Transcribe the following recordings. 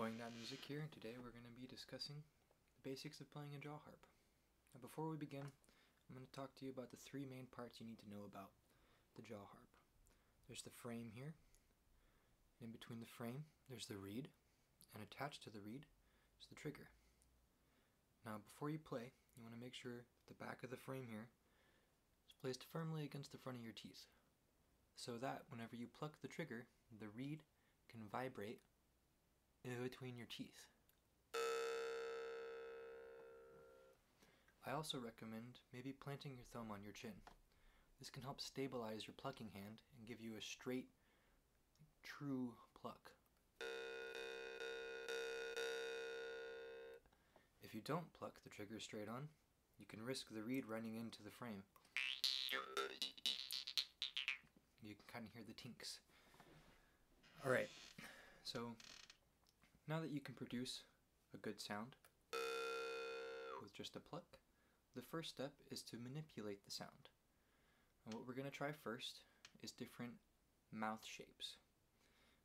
Boing Dot Music here, and today we're going to be discussing the basics of playing a jaw harp. Now, before we begin, I'm going to talk to you about the three main parts you need to know about the jaw harp. There's the frame here, and in between the frame, there's the reed, and attached to the reed is the trigger. Now, before you play, you want to make sure the back of the frame here is placed firmly against the front of your teeth, so that whenever you pluck the trigger, the reed can vibrate in between your teeth. I also recommend maybe planting your thumb on your chin. This can help stabilize your plucking hand and give you a straight, true pluck. If you don't pluck the trigger straight on, you can risk the reed running into the frame. You can kind of hear the tinks. Alright, so now that you can produce a good sound with just a pluck, the first step is to manipulate the sound. And what we're going to try first is different mouth shapes.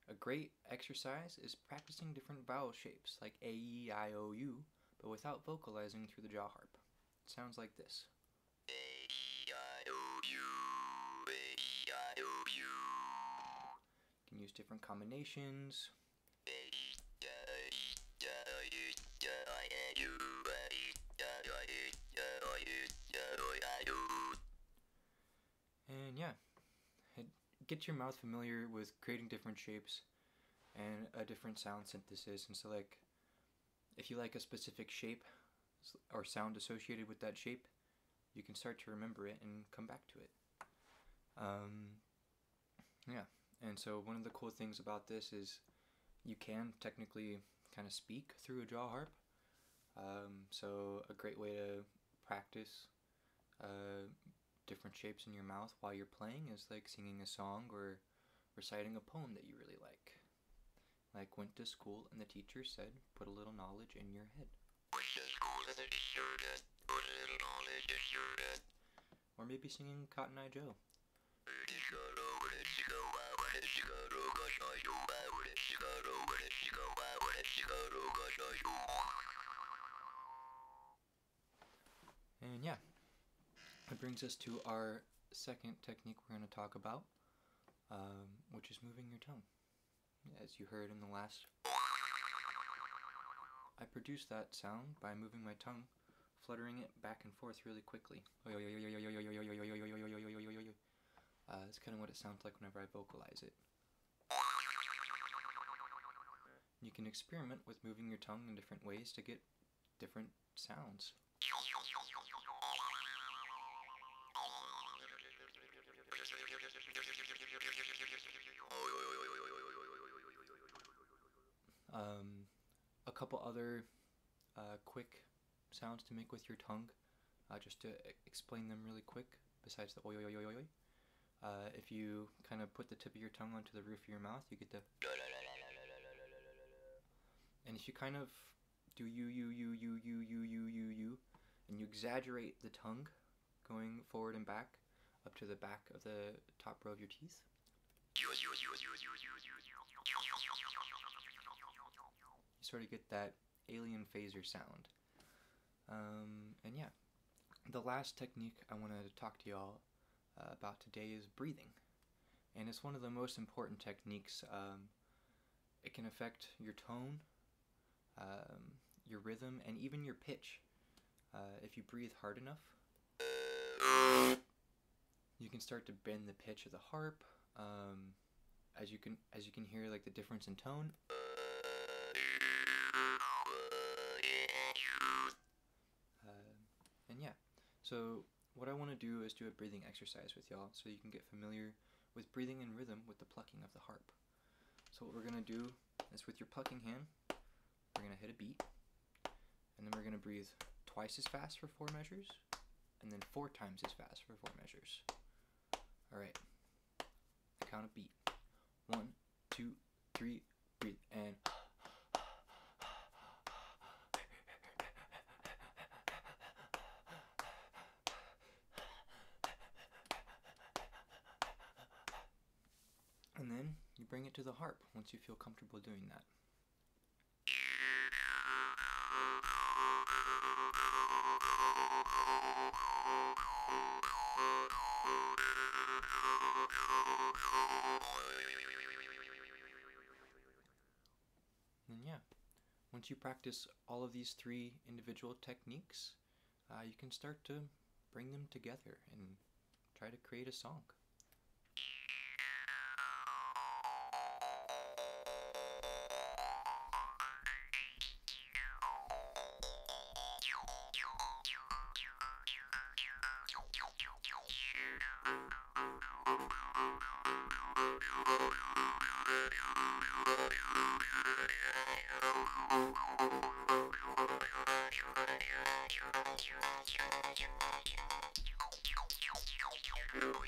A great exercise is practicing different vowel shapes like A, E, I, O, U, but without vocalizing through the jaw harp. It sounds like this. You can use different combinations. Get your mouth familiar with creating different shapes and a different sound synthesis. And so, like, if you like a specific shape or sound associated with that shape, you can start to remember it and come back to it. Um, yeah, and so one of the cool things about this is you can technically kind of speak through a jaw harp. Um, so a great way to practice uh, different shapes in your mouth while you're playing is like singing a song or reciting a poem that you really like. Like went to school and the teacher said, put a little knowledge in your head. Or maybe singing Cotton Eye Joe. And yeah, that brings us to our second technique we're going to talk about, um, which is moving your tongue. As you heard in the last, I produce that sound by moving my tongue, fluttering it back and forth really quickly. Uh, that's kind of what it sounds like whenever I vocalize it. You can experiment with moving your tongue in different ways to get different sounds. Um, a couple other uh, quick sounds to make with your tongue, uh, just to explain them really quick, besides the oi oi oi oi oi. Uh, if you kind of put the tip of your tongue onto the roof of your mouth, you get the. And if you kind of do you, you, you, you, you, you, you, you, you, and you exaggerate the tongue going forward and back up to the back of the top row of your teeth. Sort of get that alien phaser sound. Um, and yeah, the last technique I want to talk to y'all uh, about today is breathing. And it's one of the most important techniques. Um, it can affect your tone, um, your rhythm, and even your pitch. Uh, if you breathe hard enough, you can start to bend the pitch of the harp. Um, as you can as you can hear, like the difference in tone. So what I want to do is do a breathing exercise with y'all, so you can get familiar with breathing in rhythm with the plucking of the harp. So what we're gonna do is with your plucking hand, we're gonna hit a beat, and then we're gonna breathe twice as fast for four measures, and then four times as fast for four measures. Alright, count a beat. One, two, three, breathe, and bring it to the harp once you feel comfortable doing that. And yeah, once you practice all of these three individual techniques, uh, you can start to bring them together and try to create a song. Thanks for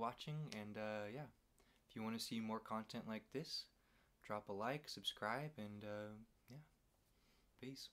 watching, and uh, yeah, if you want to see more content like this, drop a like, subscribe, and uh, yeah, peace.